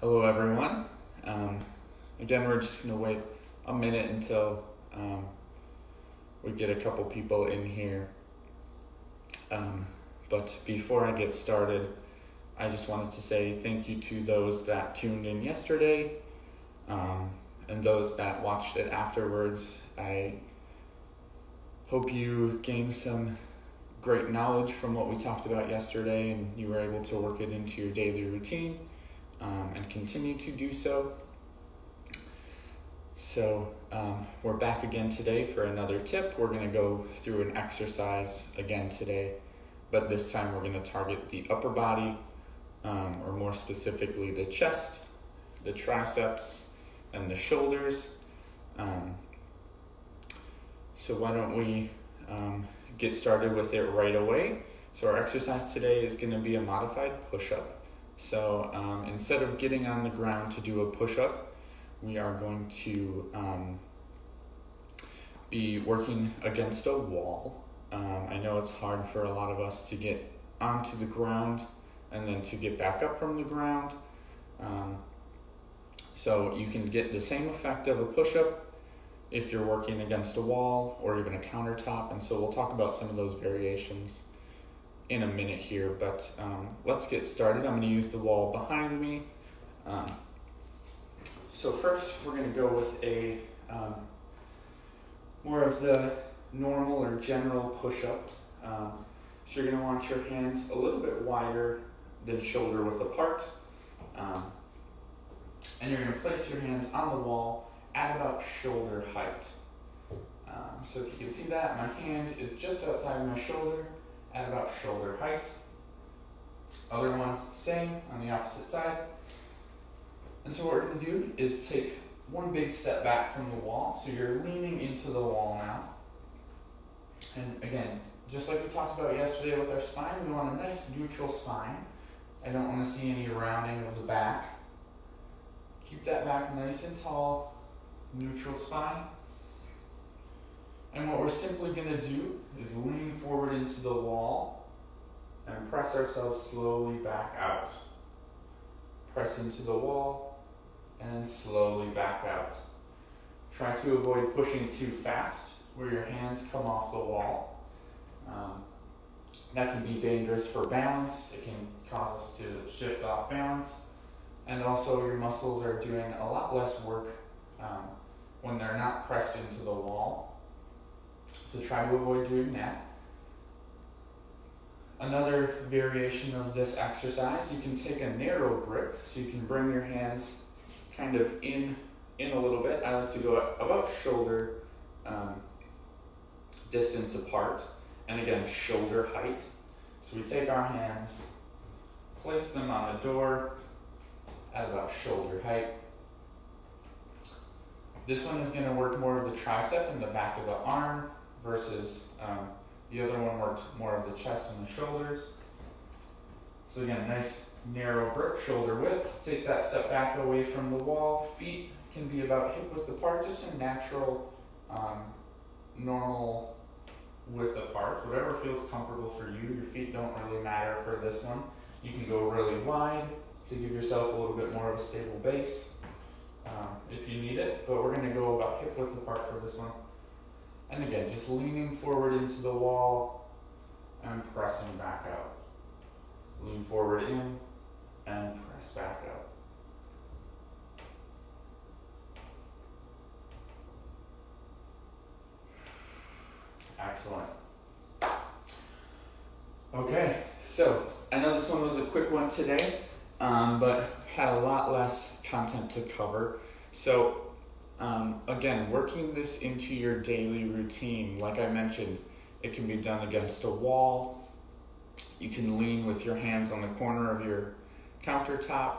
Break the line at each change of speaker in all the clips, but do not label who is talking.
Hello, everyone. Um, again, we're just going to wait a minute until um, we get a couple people in here. Um, but before I get started, I just wanted to say thank you to those that tuned in yesterday um, and those that watched it afterwards. I hope you gained some great knowledge from what we talked about yesterday and you were able to work it into your daily routine um, and continue to do so. So, um, we're back again today for another tip. We're going to go through an exercise again today, but this time we're going to target the upper body, um, or more specifically, the chest, the triceps, and the shoulders. Um, so, why don't we um, get started with it right away? So, our exercise today is going to be a modified push up. So, um, instead of getting on the ground to do a push up, we are going to um, be working against a wall. Um, I know it's hard for a lot of us to get onto the ground and then to get back up from the ground. Um, so you can get the same effect of a push up if you're working against a wall or even a countertop. And so we'll talk about some of those variations in a minute here, but um, let's get started. I'm going to use the wall behind me. Um, so first, we're going to go with a um, more of the normal or general push-up. Um, so you're going to want your hands a little bit wider than shoulder width apart. Um, and you're going to place your hands on the wall at about shoulder height. Um, so if you can see that, my hand is just outside my shoulder at about shoulder height. Other one, same on the opposite side. And so what we're to do is take one big step back from the wall. So you're leaning into the wall now. And again, just like we talked about yesterday with our spine, we want a nice neutral spine. I don't want to see any rounding of the back. Keep that back nice and tall, neutral spine. And what we're simply going to do is lean forward into the wall and press ourselves slowly back out. Press into the wall, and slowly back out. Try to avoid pushing too fast where your hands come off the wall. Um, that can be dangerous for balance. It can cause us to shift off balance. And also, your muscles are doing a lot less work um, when they're not pressed into the wall. So, try to avoid doing that. Another variation of this exercise, you can take a narrow grip. So, you can bring your hands kind of in in a little bit. I like to go about shoulder um, distance apart, and again shoulder height. So we take our hands, place them on the door at about shoulder height. This one is going to work more of the tricep and the back of the arm versus um, the other one worked more of the chest and the shoulders. So again, nice narrow grip, shoulder width. Take that step back away from the wall. Feet can be about hip width apart, just a natural, um, normal width apart. Whatever feels comfortable for you. Your feet don't really matter for this one. You can go really wide to give yourself a little bit more of a stable base um, if you need it, but we're going to go about hip width apart for this one. And again, just leaning forward into the wall and pressing back out. Lean forward in, and press back out. Excellent. Okay, so I know this one was a quick one today, um, but had a lot less content to cover. So, um, again, working this into your daily routine, like I mentioned, it can be done against a wall. You can lean with your hands on the corner of your countertop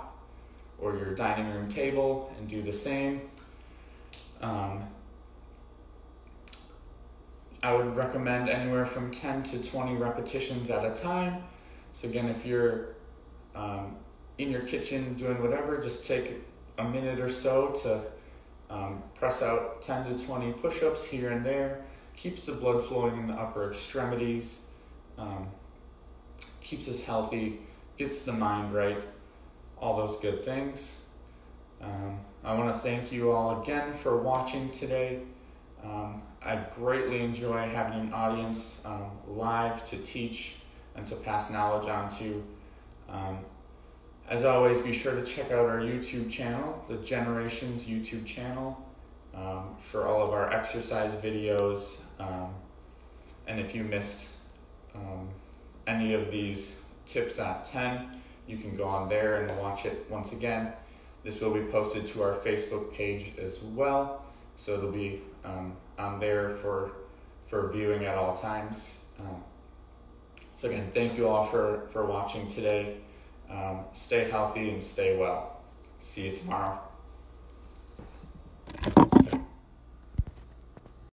or your dining room table and do the same. Um, I would recommend anywhere from 10 to 20 repetitions at a time. So, again, if you're um, in your kitchen doing whatever, just take a minute or so to um, press out 10 to 20 push ups here and there. Keeps the blood flowing in the upper extremities, um, keeps us healthy, gets the mind right, all those good things. Um, I want to thank you all again for watching today. Um, I greatly enjoy having an audience um, live to teach and to pass knowledge on to. As always, be sure to check out our YouTube channel, the Generations YouTube channel, um, for all of our exercise videos. Um, and if you missed um, any of these tips at 10, you can go on there and watch it once again. This will be posted to our Facebook page as well, so it'll be um, on there for for viewing at all times. Um, so again, thank you all for for watching today. Um, stay healthy and stay well. See you tomorrow.